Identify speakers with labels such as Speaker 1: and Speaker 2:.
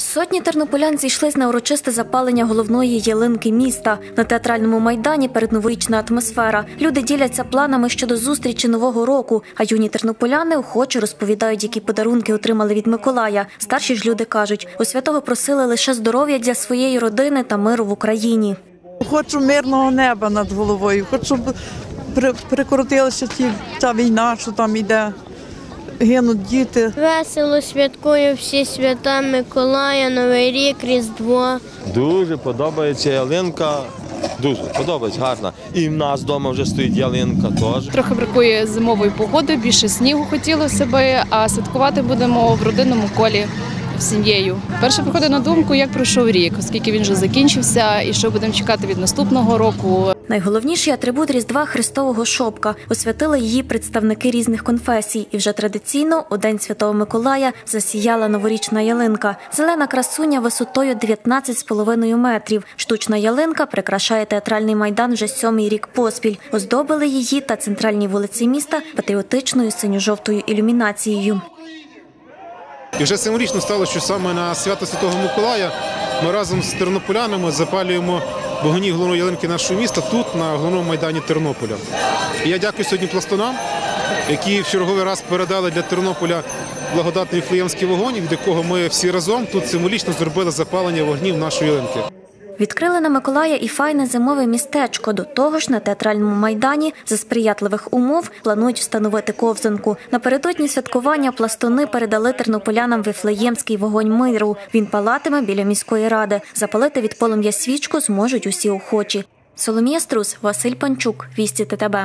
Speaker 1: Сотні тернополян зійшлись на урочисте запалення головної ялинки міста. На театральному майдані передноворічна атмосфера. Люди діляться планами щодо зустрічі нового року. А юні тернополяни охоче розповідають, які подарунки отримали від Миколая. Старші ж люди кажуть, у святого просили лише здоров'я для своєї родини та миру в Україні.
Speaker 2: Хочу мирного неба над головою, хочу, щоб при- прикоротилася ті, ця війна, що там йде. Гинуть діти.
Speaker 3: Весело святкую всі свята Миколая, Новий рік, Різдво.
Speaker 4: Дуже подобається ялинка. Дуже подобається, гарна. І в нас вдома вже стоїть ялинка теж.
Speaker 5: Трохи бракує зимової погоди, більше снігу хотілося би, а святкувати будемо в родинному колі сім'єю. Перше приходить на думку, як пройшов рік, оскільки він вже закінчився, і що будемо чекати від наступного року.
Speaker 1: Найголовніший атрибут Різдва Христового шопка. Освятили її представники різних конфесій. І вже традиційно у День Святого Миколая засіяла новорічна ялинка. Зелена красуня висотою 19,5 метрів. Штучна ялинка прикрашає театральний майдан вже сьомий рік поспіль. Оздобили її та центральні вулиці міста патріотичною синьо-жовтою ілюмінацією.
Speaker 6: І вже символічно стало, що саме на свято Святого Миколая ми разом з тернополянами запалюємо вогні головної ялинки нашого міста тут, на головному майдані Тернополя. І я дякую сьогодні пластунам, які в черговий раз передали для Тернополя благодатний флеємський вогонь, від якого ми всі разом тут символічно зробили запалення вогнів нашої ялинки.
Speaker 1: Відкрили на Миколая і файне зимове містечко. До того ж, на театральному майдані за сприятливих умов планують встановити ковзанку. Напередодні святкування пластуни передали тернополянам вифлеємський вогонь миру. Він палатиме біля міської ради. Запалити від полум'я свічку зможуть усі охочі. Соломія Струс, Василь Панчук, Вісті ТТБ.